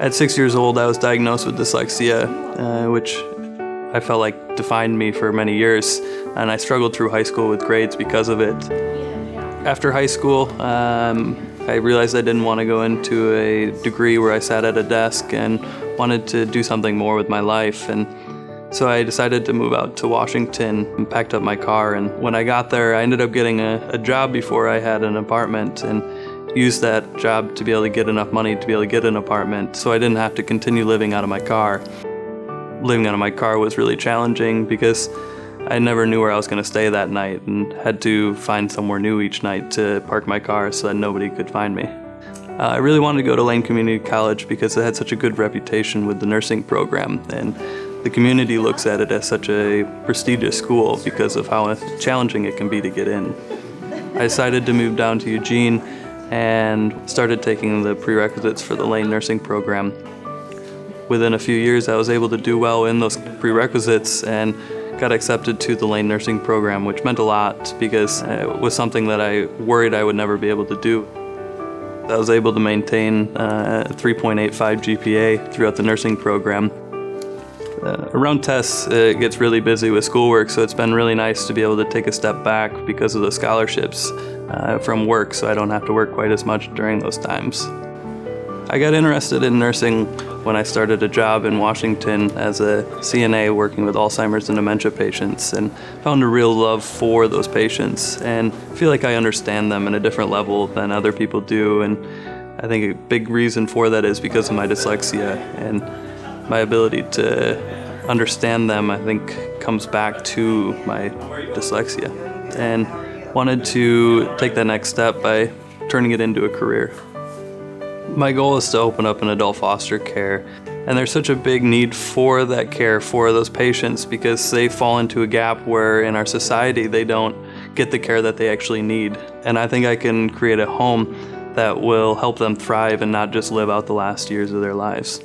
At six years old, I was diagnosed with dyslexia, uh, which I felt like defined me for many years, and I struggled through high school with grades because of it. After high school, um, I realized I didn't want to go into a degree where I sat at a desk and wanted to do something more with my life. And so I decided to move out to Washington and packed up my car. And when I got there, I ended up getting a, a job before I had an apartment. And used that job to be able to get enough money to be able to get an apartment so I didn't have to continue living out of my car. Living out of my car was really challenging because I never knew where I was going to stay that night and had to find somewhere new each night to park my car so that nobody could find me. Uh, I really wanted to go to Lane Community College because it had such a good reputation with the nursing program and the community looks at it as such a prestigious school because of how challenging it can be to get in. I decided to move down to Eugene and started taking the prerequisites for the Lane nursing program. Within a few years, I was able to do well in those prerequisites and got accepted to the Lane nursing program, which meant a lot because it was something that I worried I would never be able to do. I was able to maintain uh, a 3.85 GPA throughout the nursing program. Uh, around tests, it gets really busy with schoolwork, so it's been really nice to be able to take a step back because of the scholarships uh, from work, so I don't have to work quite as much during those times. I got interested in nursing when I started a job in Washington as a CNA working with Alzheimer's and dementia patients and found a real love for those patients and feel like I understand them in a different level than other people do and I think a big reason for that is because of my dyslexia and my ability to understand them I think comes back to my dyslexia and wanted to take that next step by turning it into a career. My goal is to open up an adult foster care and there's such a big need for that care for those patients because they fall into a gap where in our society they don't get the care that they actually need. And I think I can create a home that will help them thrive and not just live out the last years of their lives.